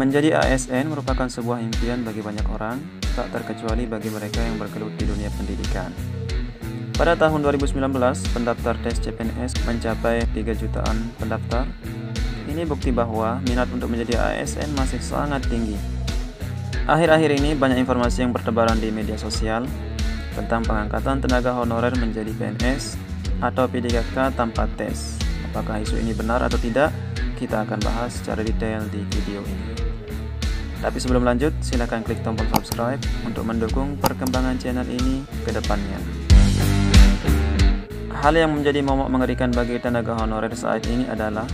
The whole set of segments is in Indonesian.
Menjadi ASN merupakan sebuah impian bagi banyak orang, tak terkecuali bagi mereka yang bergelut di dunia pendidikan. Pada tahun 2019, pendaftar tes CPNS mencapai 3 jutaan pendaftar. Ini bukti bahwa minat untuk menjadi ASN masih sangat tinggi. Akhir-akhir ini banyak informasi yang bertebaran di media sosial tentang pengangkatan tenaga honorer menjadi PNS atau P3K tanpa tes. Apakah isu ini benar atau tidak? Kita akan bahas secara detail di video ini. Tapi sebelum lanjut, silahkan klik tombol subscribe untuk mendukung perkembangan channel ini ke depannya. Hal yang menjadi momok mengerikan bagi tenaga honorer saat ini adalah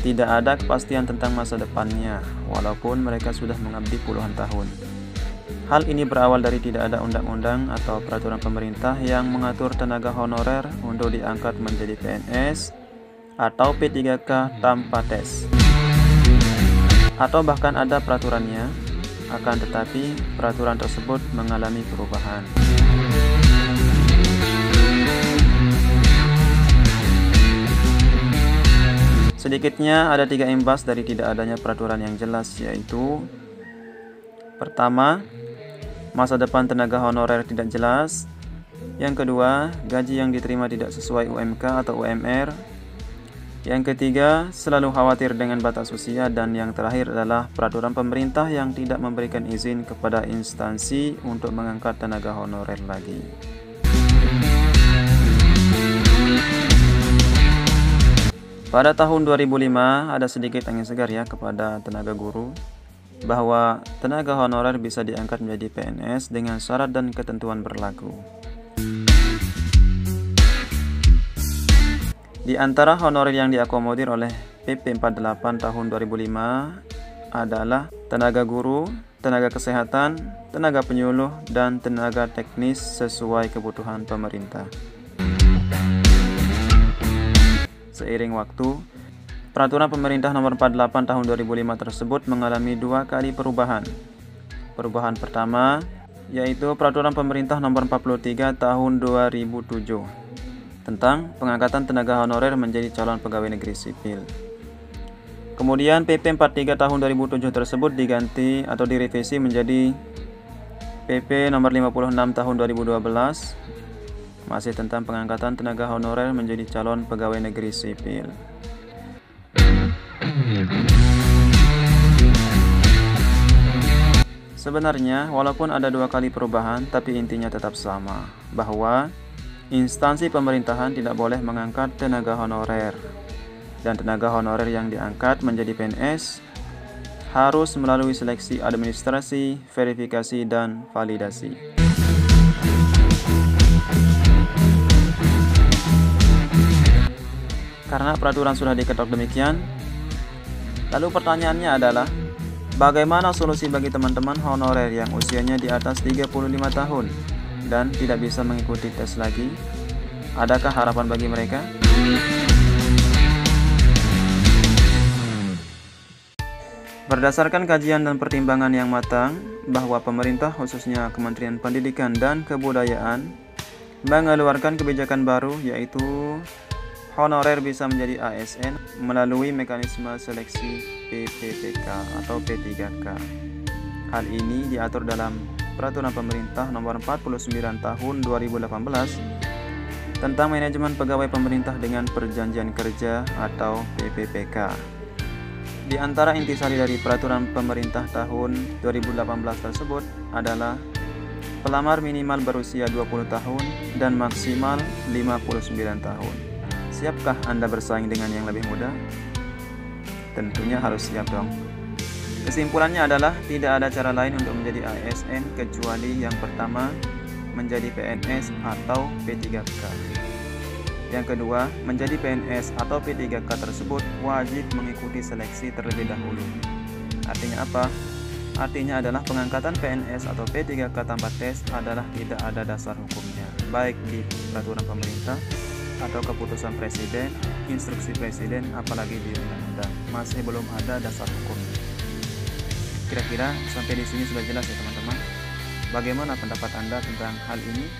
tidak ada kepastian tentang masa depannya, walaupun mereka sudah mengabdi puluhan tahun. Hal ini berawal dari tidak ada undang-undang atau peraturan pemerintah yang mengatur tenaga honorer untuk diangkat menjadi PNS atau P3K tanpa tes atau bahkan ada peraturannya, akan tetapi peraturan tersebut mengalami perubahan. Sedikitnya ada tiga imbas dari tidak adanya peraturan yang jelas yaitu Pertama, masa depan tenaga honorer tidak jelas Yang kedua, gaji yang diterima tidak sesuai UMK atau UMR yang ketiga, selalu khawatir dengan batas usia dan yang terakhir adalah peraturan pemerintah yang tidak memberikan izin kepada instansi untuk mengangkat tenaga honorer lagi. Pada tahun 2005 ada sedikit angin segar ya kepada tenaga guru bahwa tenaga honorer bisa diangkat menjadi PNS dengan syarat dan ketentuan berlaku. Di antara honorer yang diakomodir oleh PP 48 tahun 2005 adalah tenaga guru, tenaga kesehatan, tenaga penyuluh, dan tenaga teknis sesuai kebutuhan pemerintah. Seiring waktu, Peraturan Pemerintah Nomor 48 Tahun 2005 tersebut mengalami dua kali perubahan. Perubahan pertama yaitu Peraturan Pemerintah Nomor 43 Tahun 2007 tentang pengangkatan tenaga honorer menjadi calon pegawai negeri sipil. Kemudian PP 43 tahun 2007 tersebut diganti atau direvisi menjadi PP nomor 56 tahun 2012 masih tentang pengangkatan tenaga honorer menjadi calon pegawai negeri sipil. Sebenarnya, walaupun ada dua kali perubahan, tapi intinya tetap sama, bahwa Instansi pemerintahan tidak boleh mengangkat tenaga honorer dan tenaga honorer yang diangkat menjadi PNS harus melalui seleksi administrasi, verifikasi, dan validasi. Karena peraturan sudah diketok demikian, lalu pertanyaannya adalah bagaimana solusi bagi teman-teman honorer yang usianya di atas 35 tahun dan tidak bisa mengikuti tes lagi? Adakah harapan bagi mereka? Berdasarkan kajian dan pertimbangan yang matang, bahwa pemerintah khususnya Kementerian Pendidikan dan Kebudayaan mengeluarkan kebijakan baru yaitu honorer bisa menjadi ASN melalui mekanisme seleksi PPPK atau P3K. Hal ini diatur dalam Peraturan Pemerintah Nomor 49 Tahun 2018 tentang manajemen pegawai pemerintah dengan perjanjian kerja atau PPPK. Di antara intisari dari peraturan pemerintah tahun 2018 tersebut adalah pelamar minimal berusia 20 tahun dan maksimal 59 tahun. Siapkah Anda bersaing dengan yang lebih muda? Tentunya harus siap dong. Kesimpulannya adalah tidak ada cara lain untuk menjadi ASN kecuali yang pertama menjadi PNS atau P3K. Yang kedua, menjadi PNS atau P3K tersebut wajib mengikuti seleksi terlebih dahulu. Artinya apa? Artinya adalah pengangkatan PNS atau P3K tanpa tes adalah tidak ada dasar hukumnya, baik di peraturan pemerintah atau keputusan presiden, instruksi presiden, apalagi di undang-undang. Masih belum ada dasar hukumnya. Kira-kira sampai di sini sudah jelas ya teman-teman. Bagaimana pendapat Anda tentang hal ini?